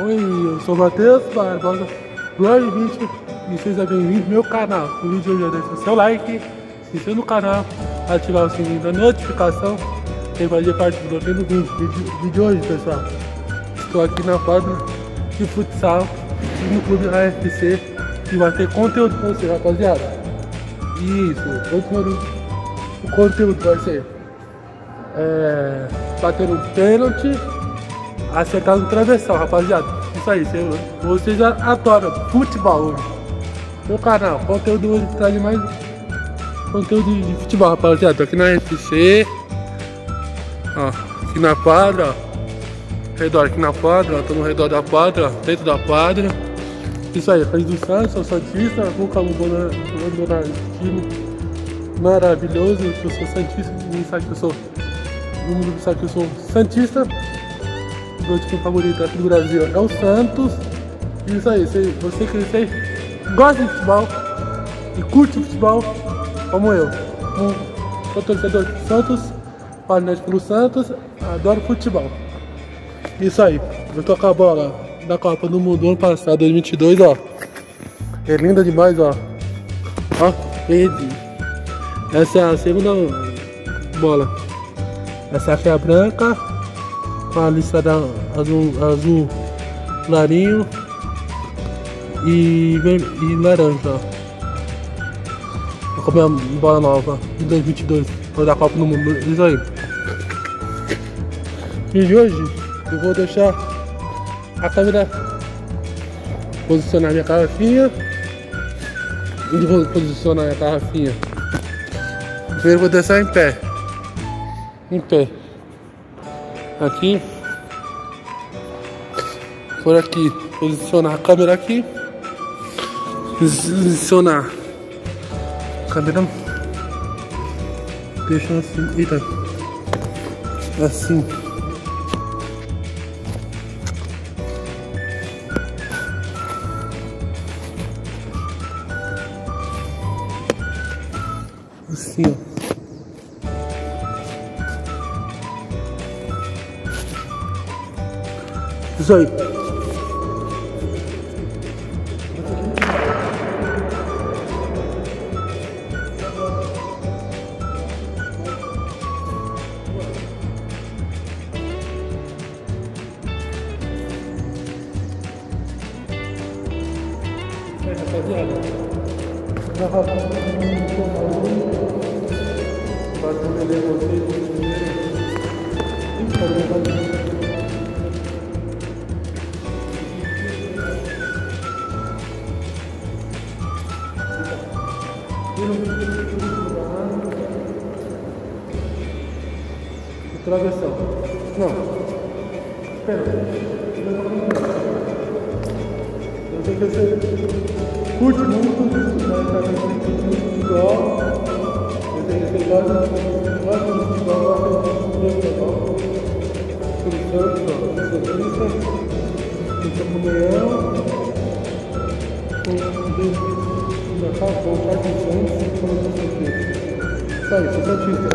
Oi, eu sou o Matheus Barbosa, Blog 20 e seja bem-vindo ao meu canal. No vídeo de hoje, deixa seu like, se inscreva no canal, ativar o sininho da notificação e fazer parte do vídeo. Vídeo, vídeo hoje, pessoal. Estou aqui na quadra de futsal no clube AFC e vai ter conteúdo pra você, rapaziada. Isso, continuando o conteúdo vai ser é, bater um pênalti acertar no travessão, rapaziada. Isso aí, você já adora futebol hoje. Meu canal, conteúdo hoje traz mais conteúdo de futebol, rapaziada. Tô aqui na FC. Ó, aqui na quadra, ó. Redor aqui na quadra, ó. Tô no redor da quadra, dentro da quadra. Isso aí, País do Santos, sou Santista, nunca mudou na, na time maravilhoso, eu sou Santista, ninguém sabe que eu sou. Todo mundo sabe que eu sou Santista meu time favorito aqui do Brasil é o Santos. Isso aí, você, você que você gosta de futebol e curte futebol, como eu. Um, sou torcedor do Santos, apaixonado pelo Santos, adoro futebol. Isso aí, eu tô com a bola da Copa do Mundo ano passado, 2022, ó. É linda demais, ó. Ó, verde. Essa é a segunda bola. Essa aqui é a branca com a listrada azul, azul clarinho e, e laranja. Vou comer a bola nova de 2022 da Copa do Mundo. Isso aí. E hoje eu vou deixar a câmera posicionar minha garrafinha. Onde vou posicionar minha garrafinha? Primeiro vou deixar em pé. Em pé aqui. Por aqui. Posicionar a câmera aqui. Posicionar. A câmera. Deixa assim. Eita. Assim. Assim ó 18. Travessão. Não. Espera. Eu sei que você curte muito, mas tá no futebol. Eu sei que você gosta, de futebol, gosta de futebol. Cristão, sou cristão. Sou comunhão. Já tá bom, tá com santos, como eu sou aqui. Isso aí, sou santista.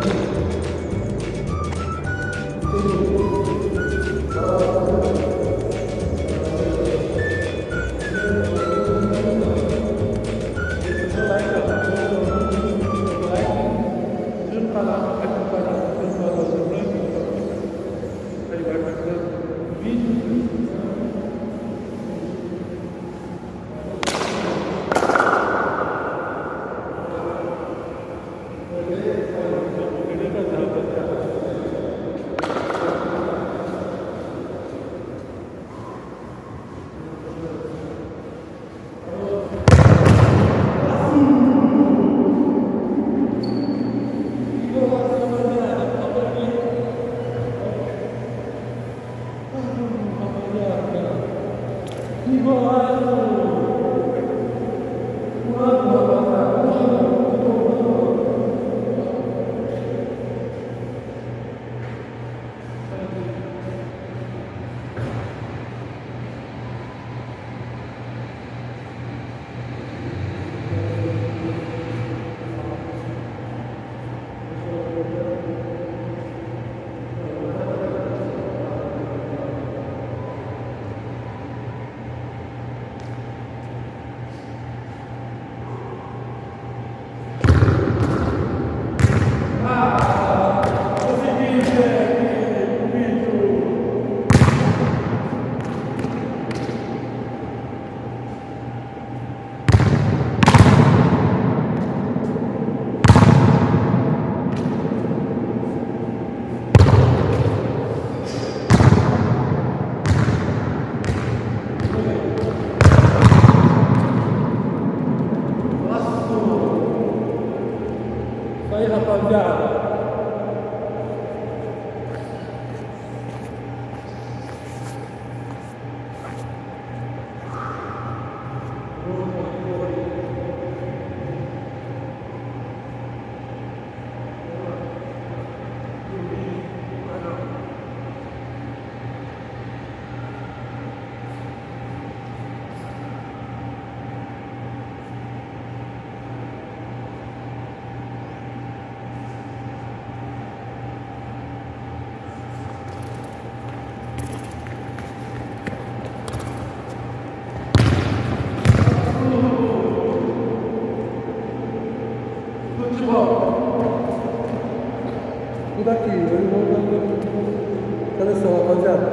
Olha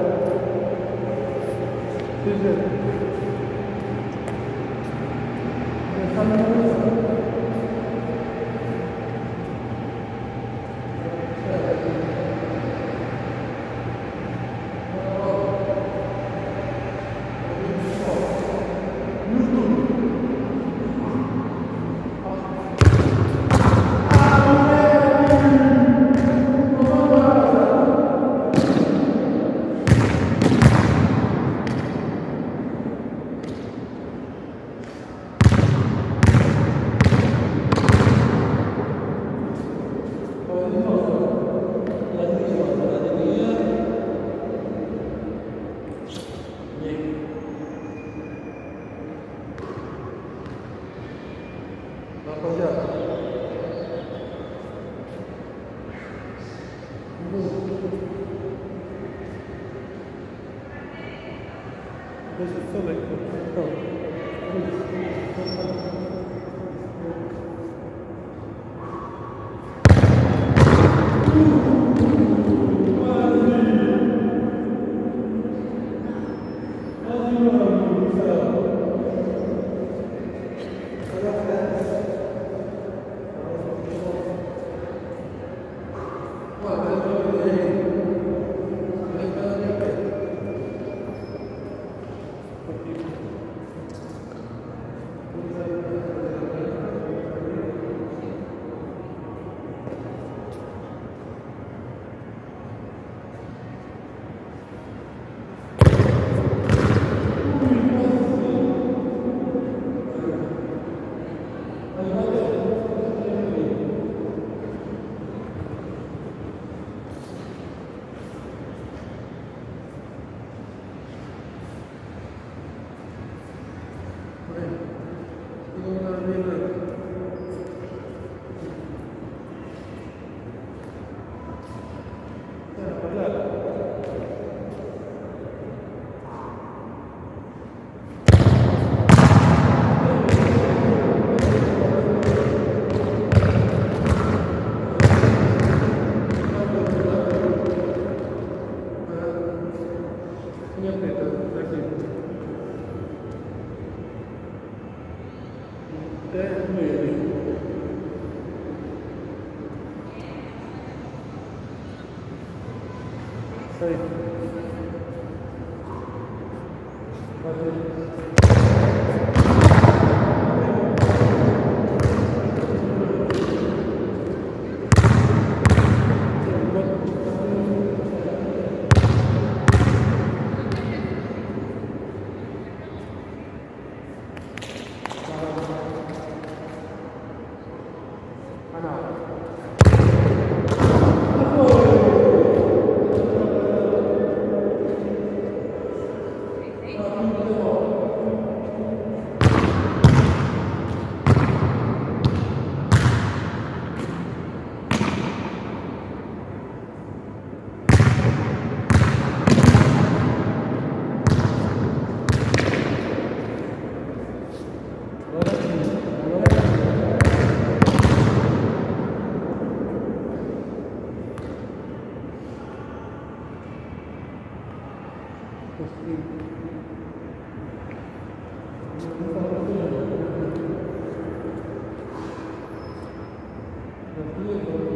Isso aí. Valeu. Thank you.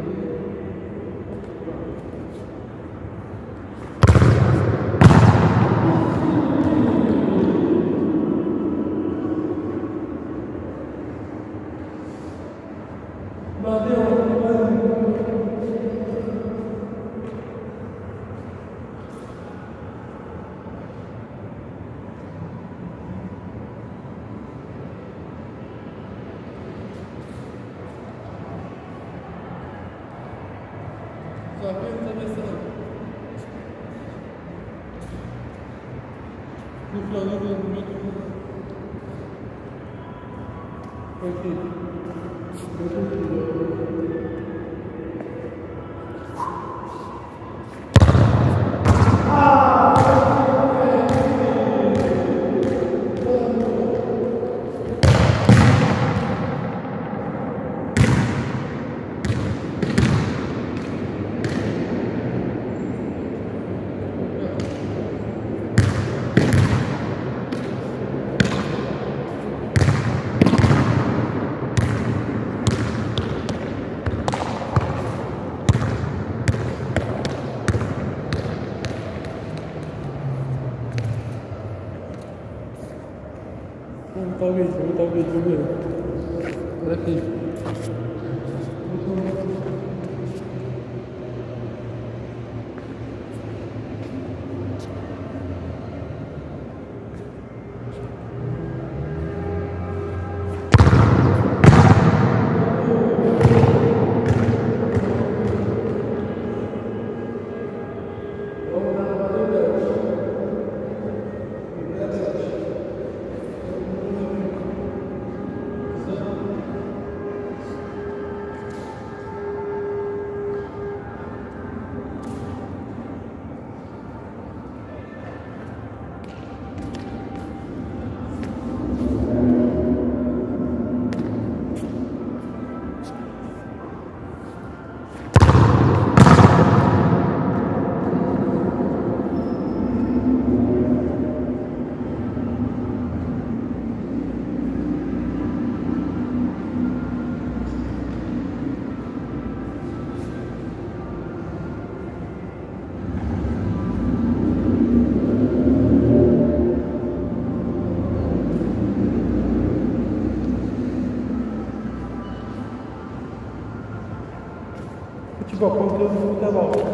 Futebol, conteúdo de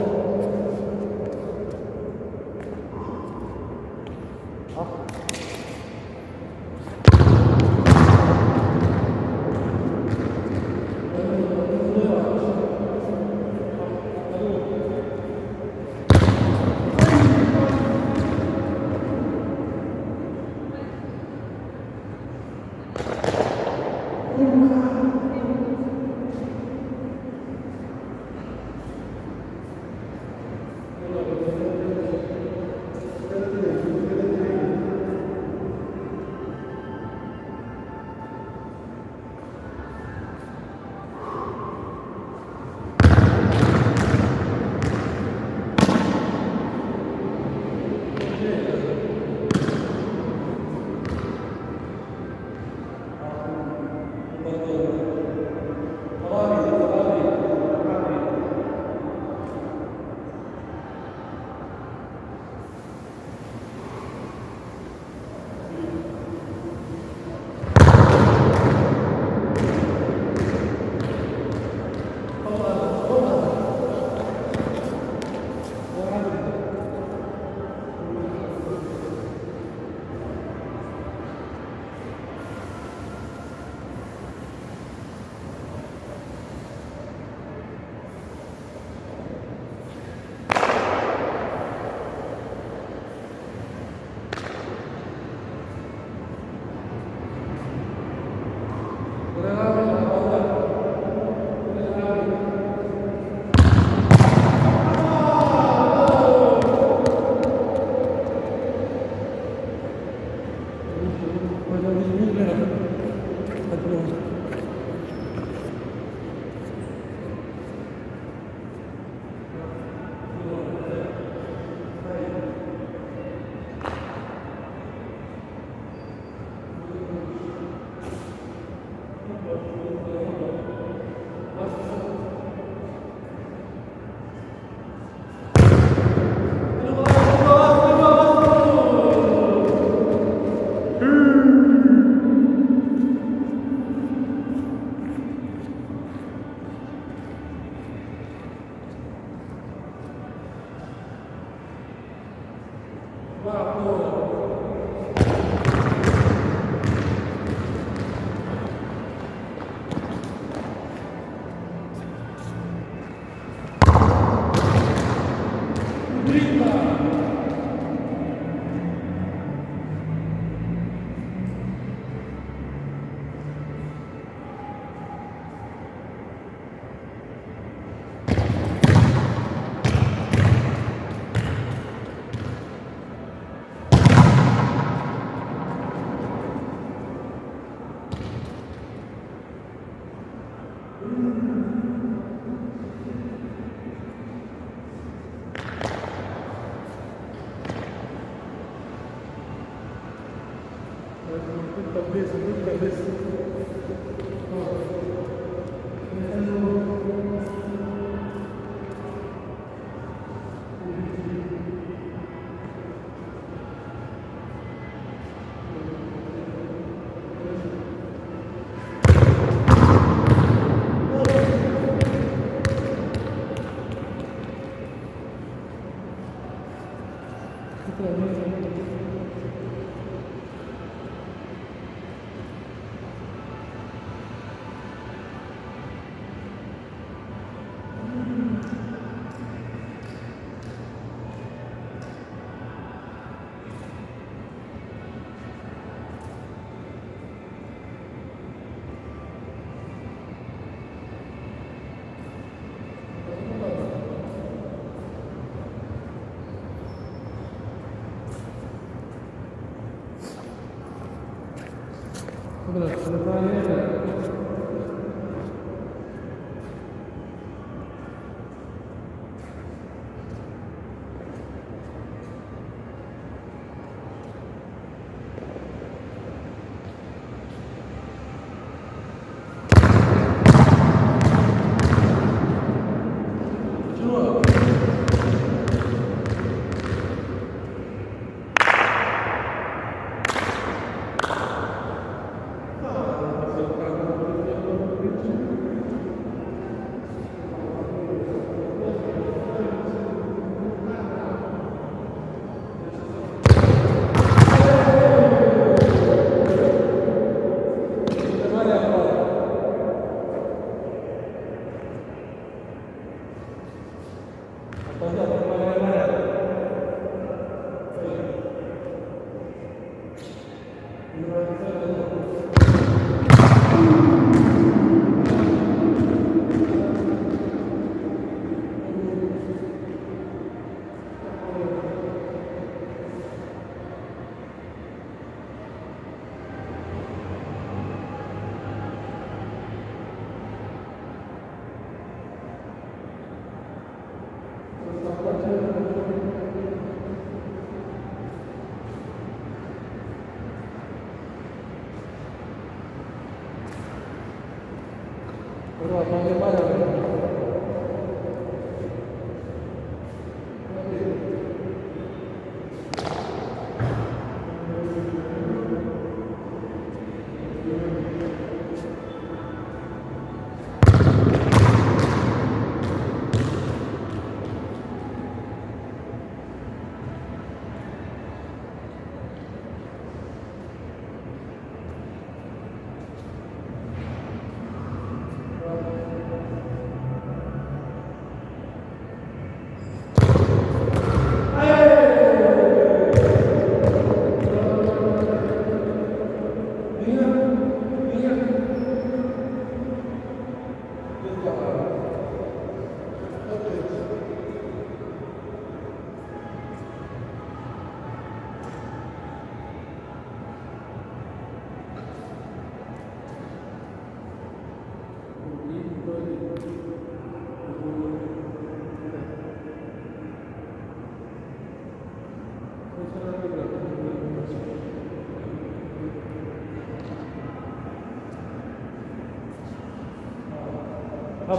Поэтому тут таблица, тут таблица. これはそれかね。But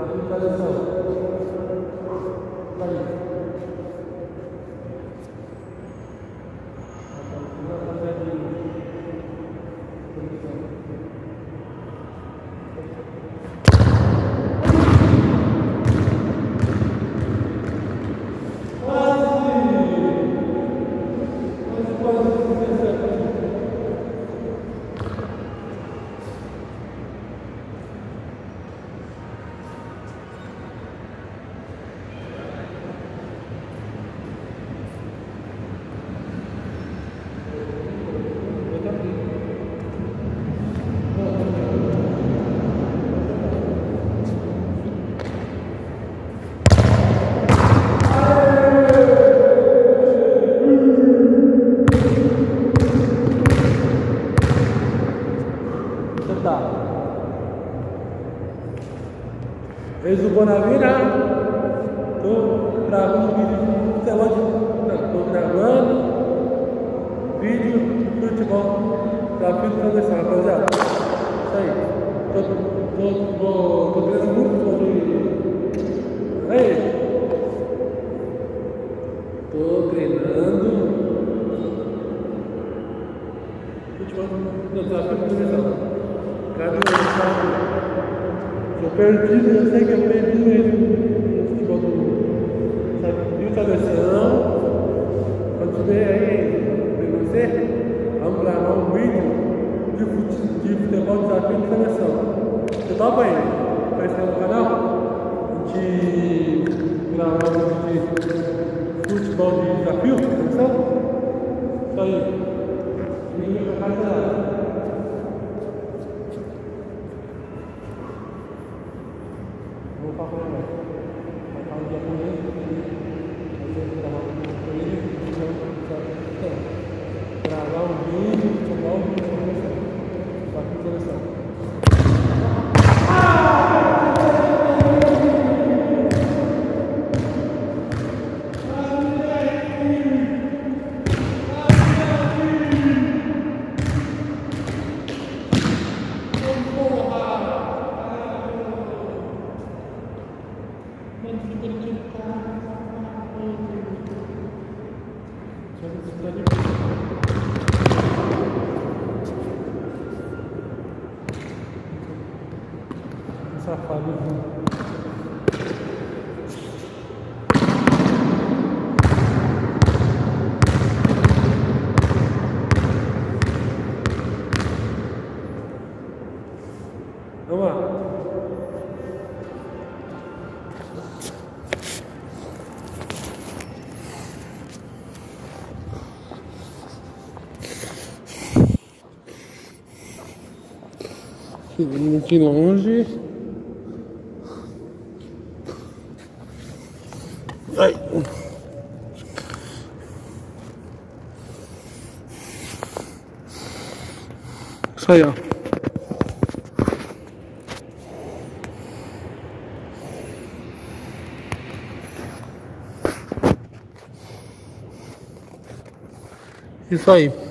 Para mim, chegou na virada. Estou gravando vídeo de relógio. Estou gravando vídeo de futebol da Fita Universitária. Rapaziada, isso aí. Estou vendo muito sobre. Aí. Estou treinando. Futebol da Fita Universitária. Cadê o eu perdi, eu sei que eu 会。de longe. Ai. Isso aí, ó. Isso aí.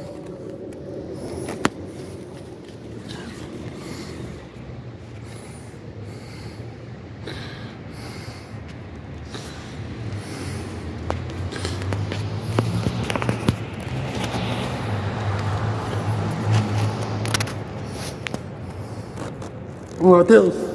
Mateus.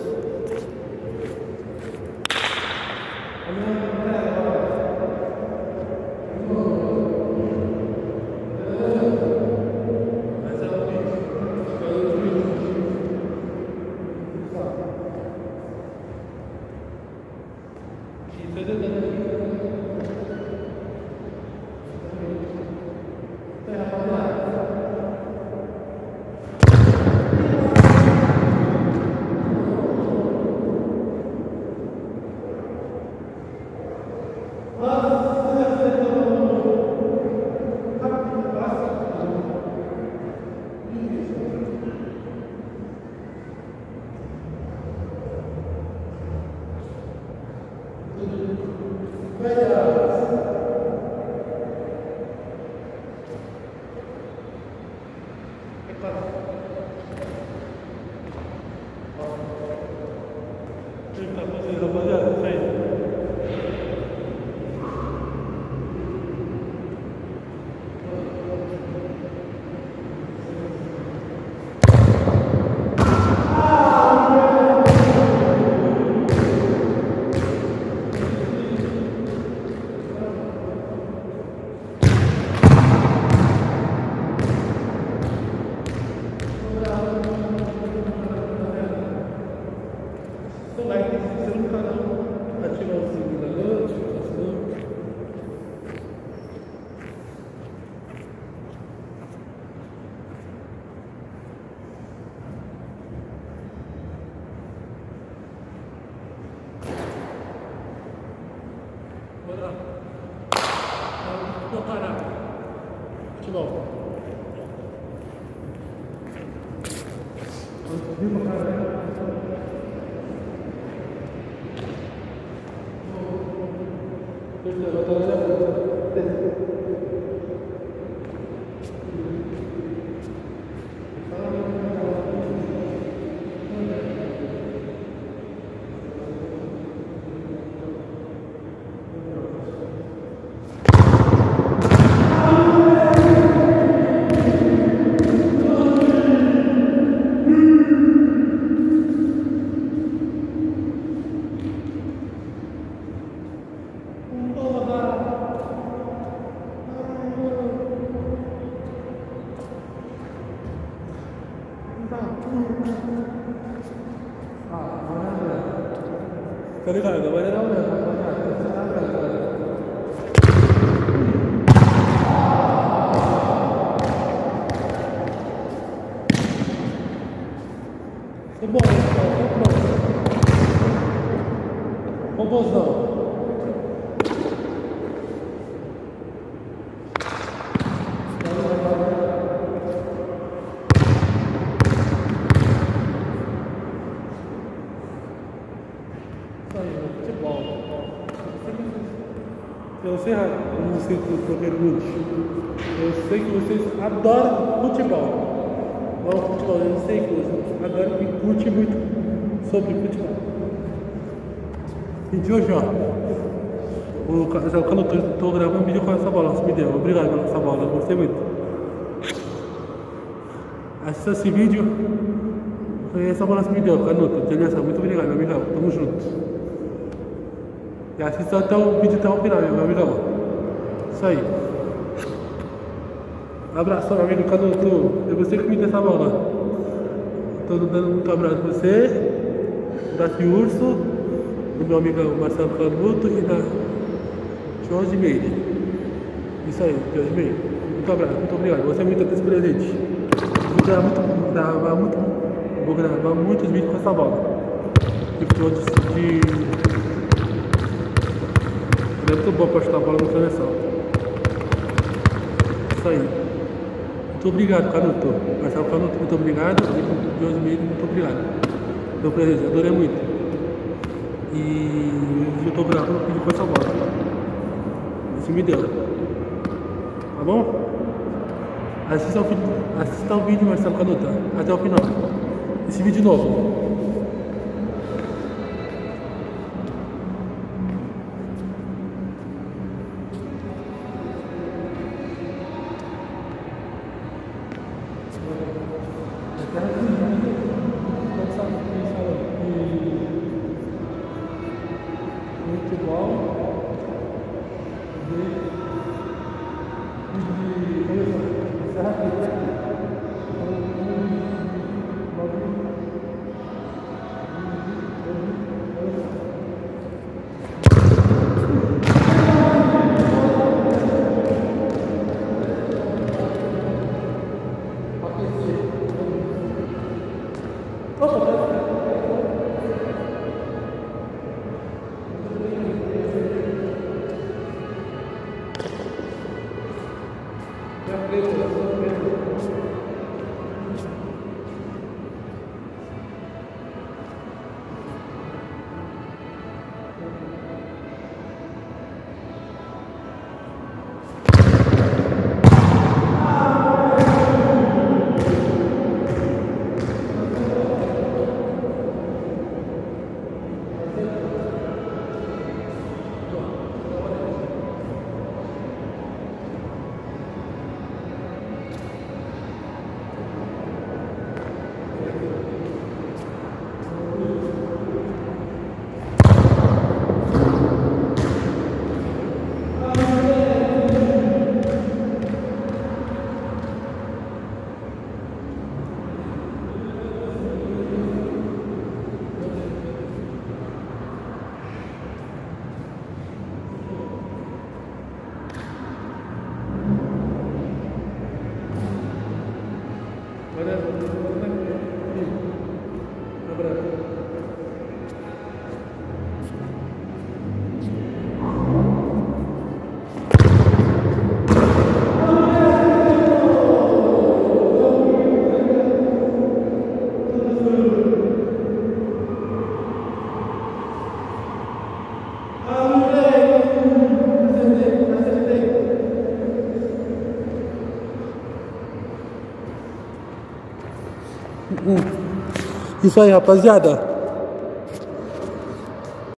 Eu sei, não sei que eu pergunte. Eu sei que vocês adoram futebol. Não futebol, eu sei que vocês adoram e curtem muito sobre futebol. E de hoje, ó. O já quando eu tô gravando um vídeo com essa bola, me deu. Obrigado pela essa bola, gostei muito. Assista esse vídeo. Essa bola me deu, Canuto. Muito obrigado, amigão. Tamo junto. E assista até o vídeo até o final, meu amigão. Isso aí. Abração, meu amigo Canuto. É você que me deu essa bola. Tô dando muito abraço pra você, da Urso, do meu amigão Marcelo Canuto e da Jorge Meire. Isso aí, Jorge Meire. Muito abraço, muito obrigado. Você é muito desse presente. Vou gravar, muito, gravar, muito, vou gravar muitos vídeos com essa bola. De de, de é muito bom para chutar a bola no travessão. Isso aí. Muito obrigado, Canuto. Marcelo Canuto, muito obrigado. Deus me muito obrigado. Meu presente, adorei muito. E eu estou um vídeo com essa bola. Esse me deu. Tá bom? Assista o, vídeo- assista o vídeo, Marcelo Canuto, até o final. Esse vídeo novo. Isso aí, rapaziada.